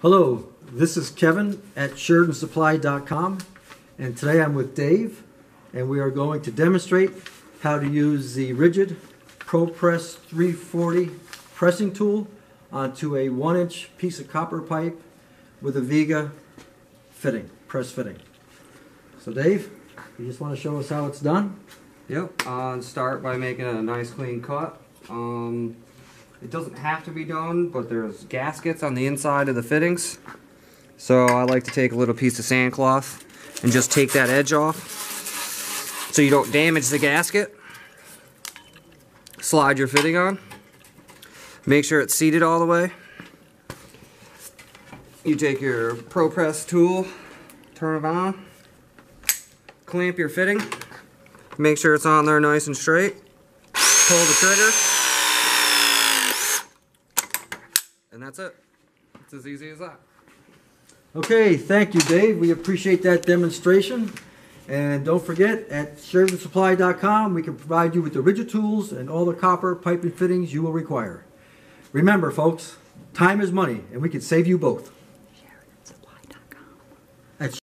Hello, this is Kevin at SheridanSupply.com and today I'm with Dave and we are going to demonstrate how to use the Ridgid ProPress 340 pressing tool onto a one inch piece of copper pipe with a Viega fitting, press fitting. So Dave, you just want to show us how it's done? Yep. Uh, start by making a nice clean cut. Um, it doesn't have to be done, but there's gaskets on the inside of the fittings. So I like to take a little piece of sand cloth and just take that edge off so you don't damage the gasket. Slide your fitting on. Make sure it's seated all the way. You take your ProPress tool, turn it on, clamp your fitting, make sure it's on there nice and straight, pull the trigger, and that's it. It's as easy as that. Okay, thank you Dave. We appreciate that demonstration. And don't forget, at SheridanSupply.com we can provide you with the Ridgid tools and all the copper pipe and fittings you will require. Remember folks, time is money and we can save you both.